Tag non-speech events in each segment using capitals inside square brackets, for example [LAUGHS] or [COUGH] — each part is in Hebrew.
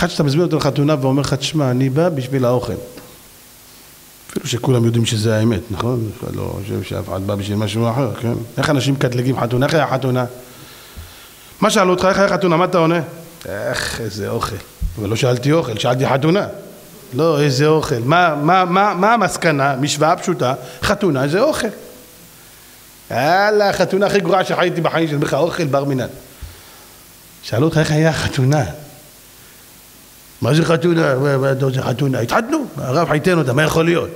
אחד שאתה מזמין אותו לחתונה ואומר לך, תשמע, אני בא בשביל האוכל. אפילו שכולם יודעים שזה האמת, נכון? לא חושב שאף אחד בא בשביל משהו אחר, כן? איך אנשים מקטלגים חתונה? איך היה חתונה? מה שאלו אותך, איך היה חתונה? מה אתה עונה? איך, איזה אוכל. אבל לא שאלתי אוכל, שאלתי חתונה. לא, איזה אוכל. מה, מה, מה, מה המסקנה? משוואה פשוטה, חתונה זה אוכל. יאללה, החתונה הכי גרועה שחייתי בחיים בכלל אוכל בר מינן. שאלו אותך איך היה החתונה? מה זה חתונה? רוצה חתונה? התחתנו, הרב חייתן אותה, מה יכול להיות?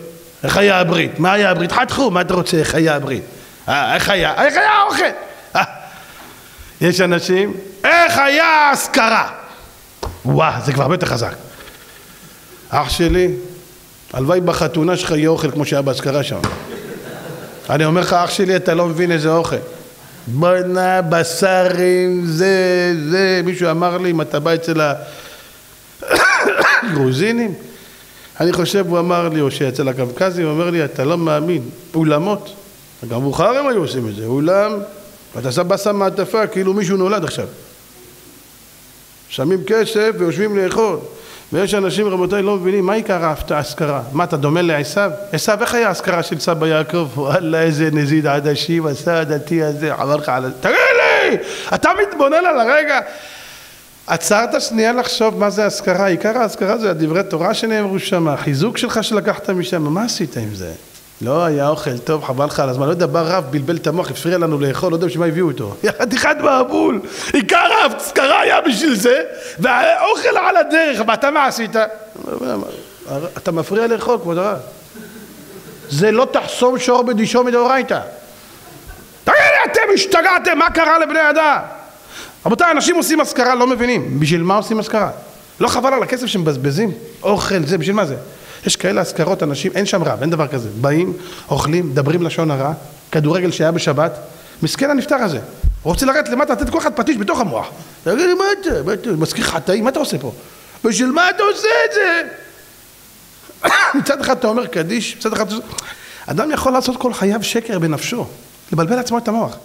איך היה הברית? מה היה הברית? חתכו, מה אתה רוצה? איך היה הברית? אה, איך היה? איך היה האוכל? אה, יש אנשים, איך היה האזכרה? וואה, זה כבר הרבה חזק. אח שלי, הלוואי בחתונה שלך יהיה אוכל כמו שהיה באזכרה שם. אני אומר לך, אח שלי, אתה לא מבין איזה אוכל. בואנה, בשרים, זה, זה, מישהו אמר לי, אם אתה בא אצל הגרוזינים, אני חושב, הוא אמר לי, או שאצל הקווקזים, הוא אומר לי, אתה לא מאמין, אולמות, גם מאוחר הם היו עושים את זה, אולם, ואתה שם בסם מעטפה, כאילו מישהו נולד עכשיו. שמים כסף ויושבים לאכול. ויש אנשים, רבותיי, לא מבינים, מה עיקר האזכרה? מה, אתה דומה לעשו? עשו, איך היה האזכרה של סבא יעקב? וואלה, איזה נזיד עדשים עשה הדתי הזה, עבר לך על... תגיד לי! אתה מתבונן על הרגע? עצרת שנייה לחשוב מה זה אזכרה, עיקר האזכרה זה הדברי תורה שנאמרו שם, החיזוק שלך שלקחת משם, מה עשית עם זה? לא היה אוכל טוב, חבל לך על הזמן, לא יודע, בא רב, בלבל את המוח, הפריע לנו לאכול, לא יודע בשביל מה הביאו אותו. [LAUGHS] חתיכת מבול, עיקר האזכרה היה בשביל זה, והאוכל על הדרך, ואתה מה עשית? אתה מפריע לאכול, כבוד הרב. זה לא תחסום שור בדישו מדאורייתא. תגיד לי, אתם השתגעתם, מה קרה לבני אדם? רבותיי, אנשים עושים אזכרה, לא מבינים. בשביל מה עושים אזכרה? לא חבל על הכסף שמבזבזים? אוכל, זה, בשביל מה זה? יש כאלה אזכרות, אנשים, אין שם רב, אין דבר כזה. באים, אוכלים, מדברים לשון הרע, כדורגל שהיה בשבת, מסכן הנפטר הזה. הוא רוצה לרדת למטה, לתת כל אחד פטיש בתוך המוח. תגיד לי, מה אתה? מה אתה? מזכיר חטאים, מה אתה עושה פה? בשביל מה אתה עושה את זה? [COUGHS] מצד אחד אתה אומר קדיש, מצד אחד... אדם יכול לעשות כל חייו שקר בנפשו, לבלבל לעצמו את המוח.